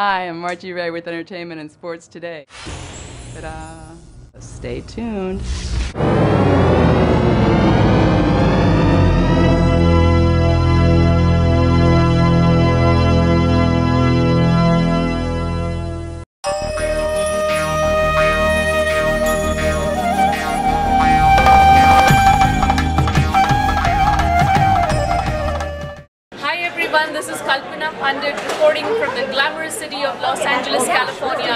Hi, I'm Margie Ray with Entertainment and Sports Today. Ta-da! Stay tuned. Pandit reporting from the glamorous city of Los Angeles, California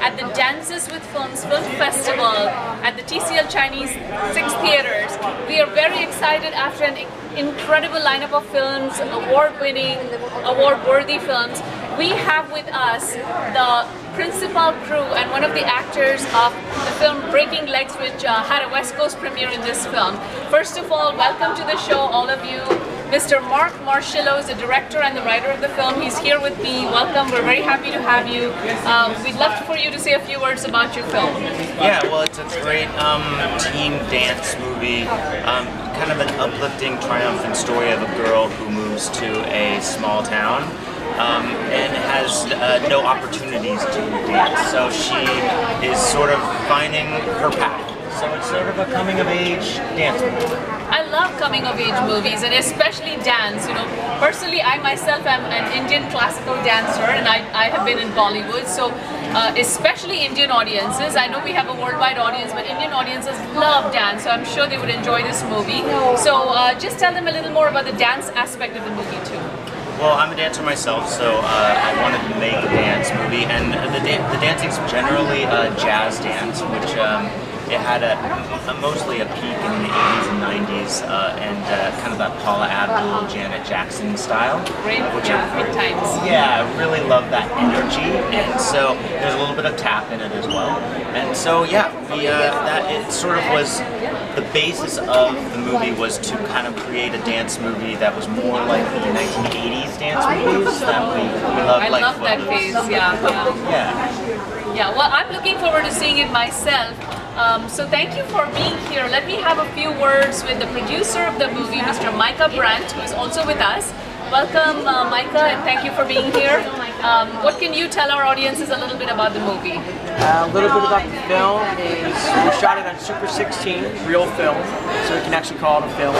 at the Dances with Films Film Festival at the TCL Chinese Six Theaters. We are very excited after an incredible lineup of films, award-winning, award-worthy films. We have with us the principal crew and one of the actors of the film Breaking Legs which uh, had a West Coast premiere in this film. First of all, welcome to the show all of you. Mr. Mark Marshillo is the director and the writer of the film. He's here with me. Welcome. We're very happy to have you. Um, we'd love for you to say a few words about your film. Yeah, well, it's a great um, teen dance movie, um, kind of an uplifting, triumphant story of a girl who moves to a small town um, and has uh, no opportunities to dance. So she is sort of finding her path. So it's sort of a coming of age dance movie. I love coming of age movies and especially dance. You know, personally, I myself am an Indian classical dancer and I, I have been in Bollywood. So, uh, especially Indian audiences, I know we have a worldwide audience, but Indian audiences love dance. So I'm sure they would enjoy this movie. So uh, just tell them a little more about the dance aspect of the movie too. Well, I'm a dancer myself, so uh, I wanted to make a dance movie, and the, da- the dancing's generally uh, jazz dance, which um, it had a, a mostly a peak in the 80s and 90s, uh, and uh, kind of that Paula Abdul, Janet Jackson style. Great, which yeah, times. Yeah, I really love that energy, and so there's a little bit of tap in it as well. And so yeah, we uh, that it sort of was the basis of the movie was to kind of create a dance movie that was more like the 1980s dance movies that we, we love. I like love that phase. Yeah, yeah. Yeah. Yeah, well, I'm looking forward to seeing it myself. Um, so thank you for being here. Let me have a few words with the producer of the movie, Mr. Micah Brandt, who is also with us. Welcome, uh, Micah, and thank you for being here. Um, what can you tell our audiences a little bit about the movie? Uh, a little bit about the film is we shot it on Super 16, real film, so we can actually call it a film.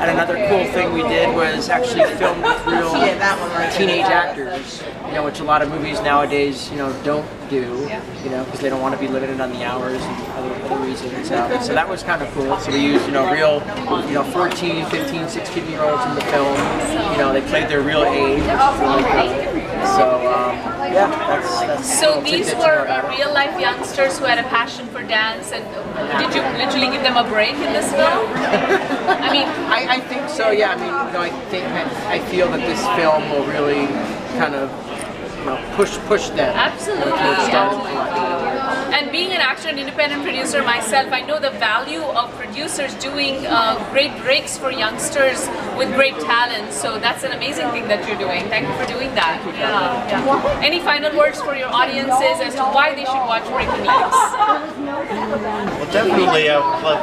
And another cool thing we did was actually film with real teenage actors, you know, which a lot of movies nowadays, you know, don't do, you know, because they don't want to be limited on the hours and other, other reasons. Um, so that was kind of cool. So we used, you know, real, you know, 14, 15, 16 year olds in the film. You know, they played their real age, which is really cool. So um, yeah, that's, that's So these were real life youngsters who had a passion for dance, and did you literally give them a break in this film? I mean, I, I think so. Yeah. I mean, you know, I think I, I feel that this film will really kind of you know push push them. Absolutely, You know, towards stars yeah. of life. And being an actor and independent producer myself, I know the value of producers doing uh, great breaks for youngsters with great talent. So that's an amazing thing that you're doing. Thank you for doing that. Yeah, yeah. Any final words for your audiences as to why they should watch Breaking Legs? Well, definitely, I would love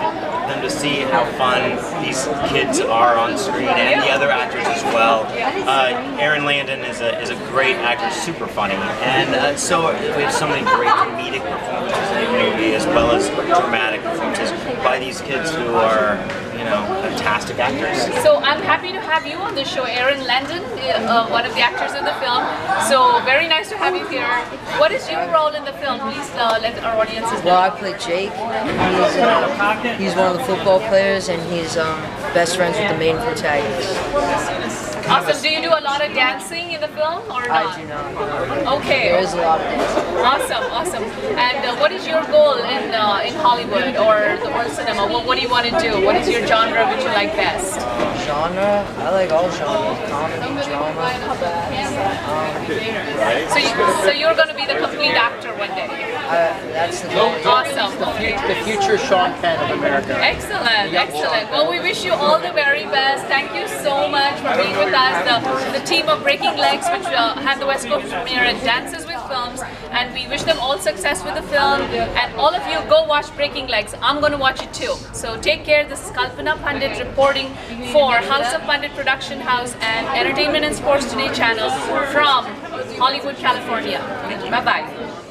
them to see how fun these kids are on screen and the other actors as well. Uh, Aaron Landon is a, is a great actor, super funny, and uh, so we have so many great comedic performances in the movie as well as dramatic performances by these kids who are, you know, fantastic actors. So I'm happy to have you on the show, Aaron Landon, uh, one of the actors in the film. So very nice to have you here. What is your role in the film? Please uh, let our audiences know. Well, I play Jake. He's, uh, he's one of the football players, and he's um, best friends with the main protagonist. Awesome. Do you do a lot of dancing in the film or not? I do not. Okay. There is a lot of dancing. Awesome, awesome. And uh, what is your goal in uh, in Hollywood or the world cinema? What, what do you want to do? What is your genre which you like best? Genre? I like all genres. Comedy, drama. So, you, so you're going to be the complete actor one day. Uh, that's the. Awesome. The future Sean Penn of America. Excellent, excellent. Well, we wish you all the very best. Thank you so much for being with us. The, the team of Breaking Legs, which uh, had the West Coast premiere at Dances with Films, and we wish them all success with the film. And all of you, go watch Breaking Legs. I'm going to watch it too. So take care. This is Kalpana Pandit reporting for House of Pandit Production House and Entertainment and Sports Today channel from Hollywood, California. Bye bye.